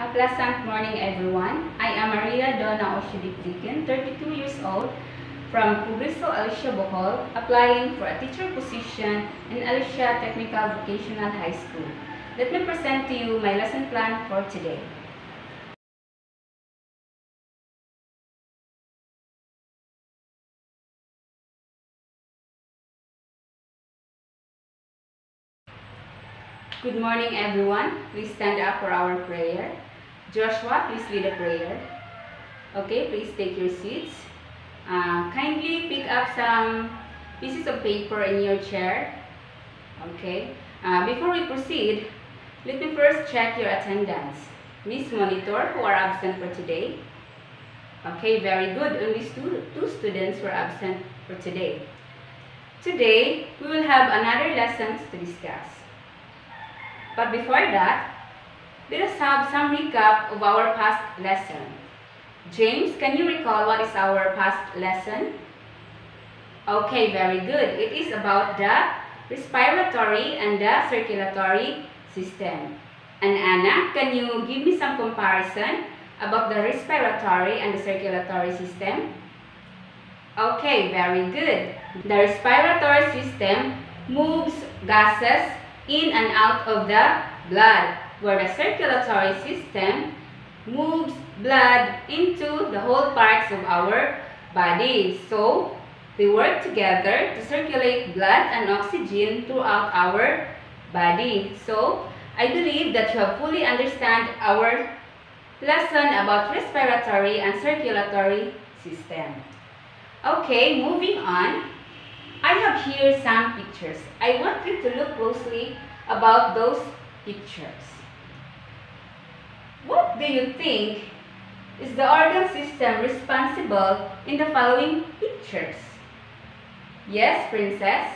A pleasant morning, everyone. I am Maria Donna Oshidikdikin, 32 years old, from Progreso, Alicia Bohol, applying for a teacher position in Alicia Technical Vocational High School. Let me present to you my lesson plan for today. Good morning, everyone. Please stand up for our prayer. Joshua, please lead a prayer. Okay, please take your seats. Uh, kindly pick up some pieces of paper in your chair. Okay. Uh, before we proceed, let me first check your attendance. Miss Monitor, who are absent for today? Okay, very good. Only two, two students were absent for today. Today, we will have another lessons to discuss. But before that, let us have some recap of our past lesson. James, can you recall what is our past lesson? Okay, very good. It is about the respiratory and the circulatory system. And Anna, can you give me some comparison about the respiratory and the circulatory system? Okay, very good. The respiratory system moves gases in and out of the blood, where the circulatory system moves blood into the whole parts of our body. So, they work together to circulate blood and oxygen throughout our body. So, I believe that you have fully understand our lesson about respiratory and circulatory system. Okay, moving on. I have here some pictures. I want you to look closely about those pictures. What do you think is the organ system responsible in the following pictures? Yes, princess?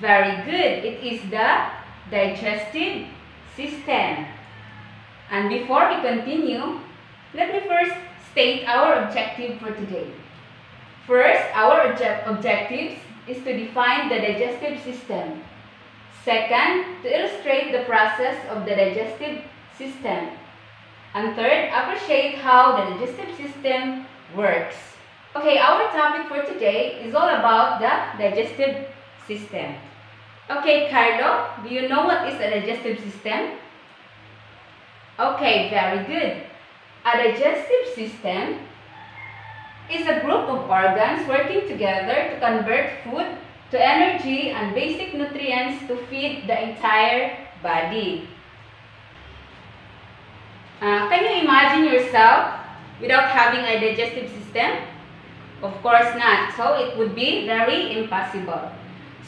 Very good. It is the digestive system. And before we continue, let me first state our objective for today. First, our obje objectives is to define the digestive system. Second, to illustrate the process of the digestive system. And third, appreciate how the digestive system works. Okay, our topic for today is all about the digestive system. Okay, Carlo, do you know what is a digestive system? Okay, very good. A digestive system is a group of organs working together to convert food to energy and basic nutrients to feed the entire body. Uh, can you imagine yourself without having a digestive system? Of course not. So it would be very impossible.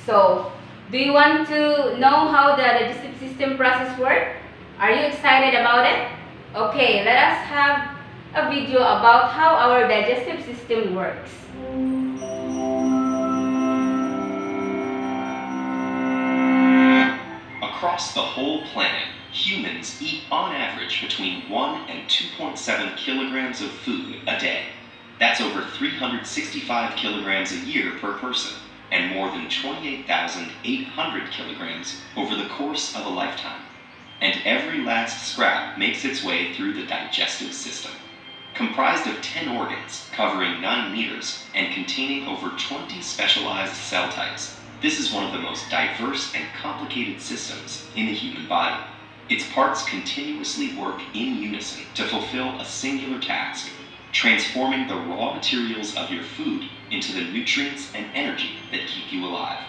So, do you want to know how the digestive system process works? Are you excited about it? Okay, let us have a video about how our digestive system works. Across the whole planet, humans eat on average between 1 and 2.7 kilograms of food a day. That's over 365 kilograms a year per person, and more than 28,800 kilograms over the course of a lifetime. And every last scrap makes its way through the digestive system. Comprised of 10 organs, covering 9 meters, and containing over 20 specialized cell types, this is one of the most diverse and complicated systems in the human body. Its parts continuously work in unison to fulfill a singular task, transforming the raw materials of your food into the nutrients and energy that keep you alive.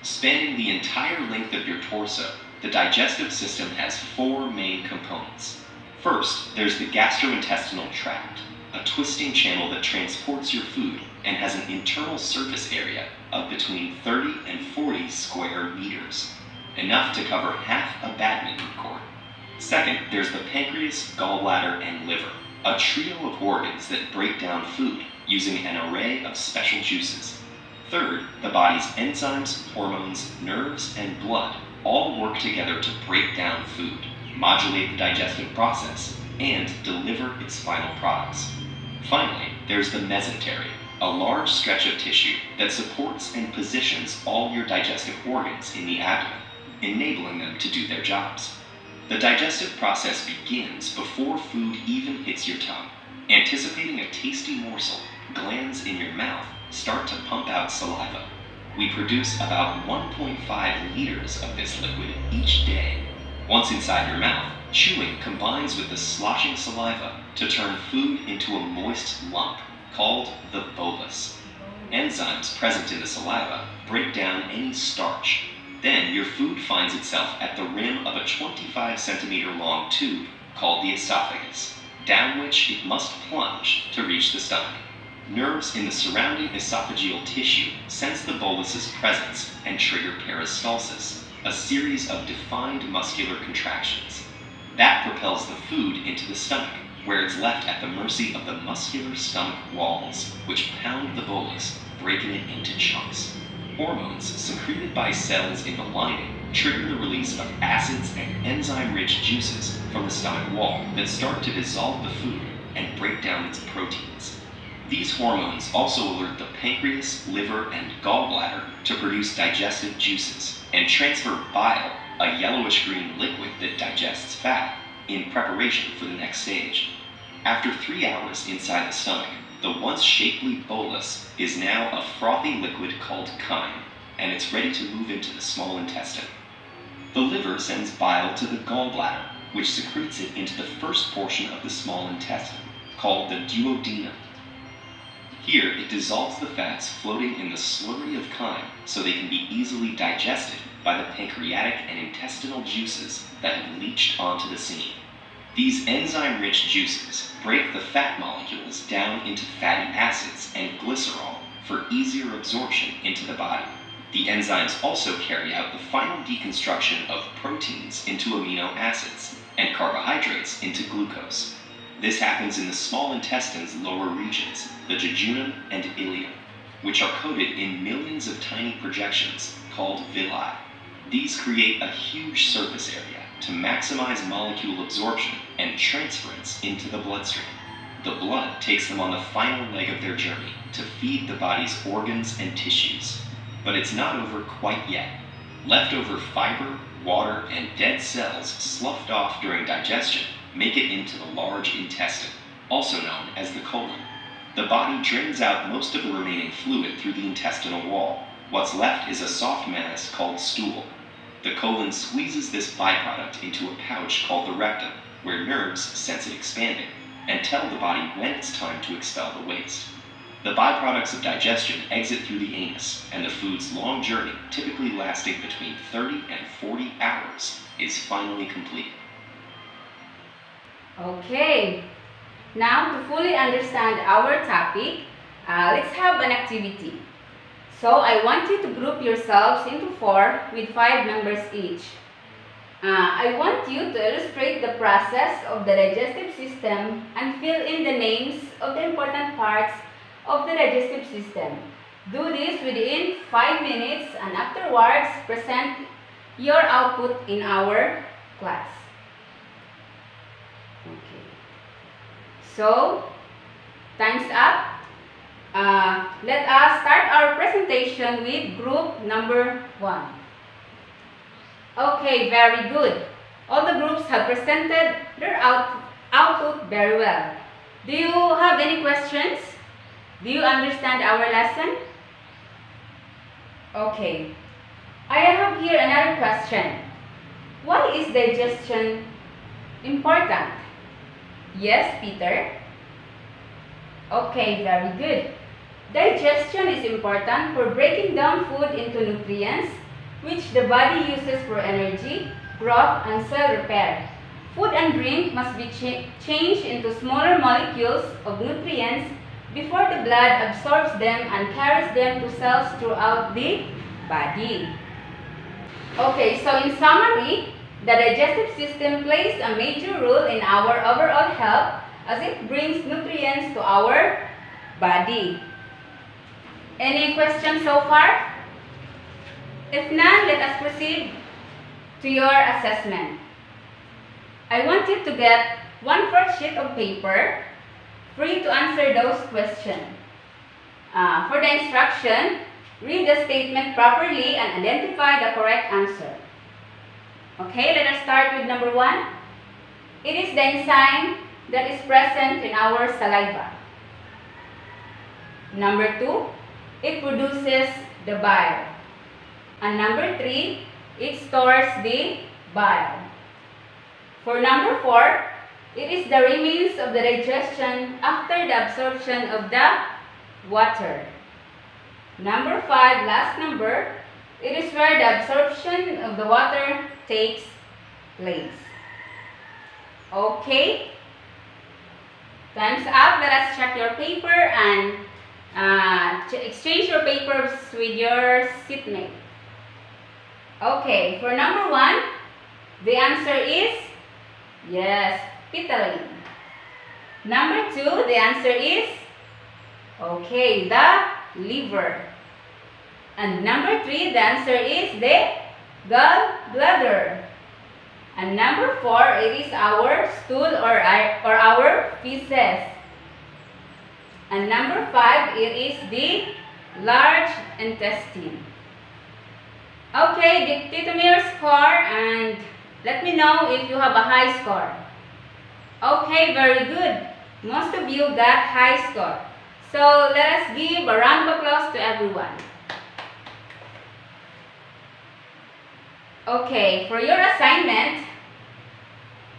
Spanning the entire length of your torso, the digestive system has four main components. First, there's the gastrointestinal tract, a twisting channel that transports your food and has an internal surface area of between 30 and 40 square meters, enough to cover half a badminton court. Second, there's the pancreas, gallbladder, and liver, a trio of organs that break down food using an array of special juices. Third, the body's enzymes, hormones, nerves, and blood all work together to break down food, modulate the digestive process, and deliver its final products. Finally, there's the mesentery, a large stretch of tissue that supports and positions all your digestive organs in the abdomen, enabling them to do their jobs. The digestive process begins before food even hits your tongue. Anticipating a tasty morsel, glands in your mouth start to pump out saliva. We produce about 1.5 liters of this liquid each day. Once inside your mouth, chewing combines with the sloshing saliva to turn food into a moist lump called the bolus. Enzymes present in the saliva break down any starch. Then your food finds itself at the rim of a 25 centimeter long tube called the esophagus, down which it must plunge to reach the stomach. Nerves in the surrounding esophageal tissue sense the bolus's presence and trigger peristalsis, a series of defined muscular contractions. That propels the food into the stomach, where it's left at the mercy of the muscular stomach walls, which pound the bolus, breaking it into chunks. Hormones secreted by cells in the lining trigger the release of acids and enzyme rich juices from the stomach wall that start to dissolve the food and break down its proteins. These hormones also alert the pancreas, liver, and gallbladder to produce digestive juices and transfer bile, a yellowish green liquid that digests fat, in preparation for the next stage. After three hours inside the stomach, the once shapely bolus is now a frothy liquid called chyme, and it's ready to move into the small intestine. The liver sends bile to the gallbladder, which secretes it into the first portion of the small intestine, called the duodenum. Here, it dissolves the fats floating in the slurry of chyme so they can be easily digested by the pancreatic and intestinal juices that have leached onto the scene. These enzyme rich juices break the fat molecules down into fatty acids and glycerol for easier absorption into the body. The enzymes also carry out the final deconstruction of proteins into amino acids and carbohydrates into glucose. This happens in the small intestine's lower regions, the jejunum and ileum, which are coated in millions of tiny projections called villi. These create a huge surface area to maximize molecule absorption and transference into the bloodstream. The blood takes them on the final leg of their journey to feed the body's organs and tissues. But it's not over quite yet. Leftover fiber, water, and dead cells sloughed off during digestion make it into the large intestine, also known as the colon. The body drains out most of the remaining fluid through the intestinal wall. What's left is a soft mass called stool. The colon squeezes this byproduct into a pouch called the rectum, where nerves sense it expanding and tell the body when it's time to expel the waste. The byproducts of digestion exit through the anus, and the food's long journey, typically lasting between 30 and 40 hours, is finally complete. Okay, now to fully understand our topic, uh, let's have an activity. So I want you to group yourselves into four with five members each. Uh, I want you to illustrate the process of the digestive system and fill in the names of the important parts of the digestive system. Do this within 5 minutes and afterwards present your output in our class. Okay. So, time's up. Uh, let us start our presentation with group number 1. Okay, very good. All the groups have presented their out output very well. Do you have any questions? Do you understand our lesson? Okay. I have here another question. Why is digestion important? Yes, Peter? Okay, very good. Digestion is important for breaking down food into nutrients which the body uses for energy, growth, and cell repair. Food and drink must be cha changed into smaller molecules of nutrients before the blood absorbs them and carries them to cells throughout the body. Okay, so in summary, the digestive system plays a major role in our overall health as it brings nutrients to our body. Any questions so far? If none, let us proceed to your assessment. I want you to get one fourth sheet of paper free to answer those questions. Uh, for the instruction, read the statement properly and identify the correct answer. Okay, let us start with number one. It is the enzyme that is present in our saliva. Number two, it produces the bile. And number three, it stores the bile. For number four, it is the remains of the digestion after the absorption of the water. Number five, last number, it is where the absorption of the water takes place. Okay? Time's up. Let us check your paper and uh, exchange your papers with your seatmate. Okay, for number one, the answer is yes, ptyalin. Number two, the answer is okay, the liver. And number three, the answer is the gallbladder. And number four, it is our stool or or our feces. And number five, it is the large intestine. Okay, dictate me your score and let me know if you have a high score. Okay, very good. Most of you got high score. So let us give a round of applause to everyone. Okay, for your assignment,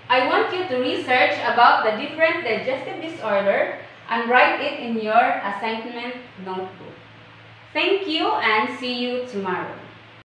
I want you to research about the different digestive disorder and write it in your assignment notebook. Thank you and see you tomorrow.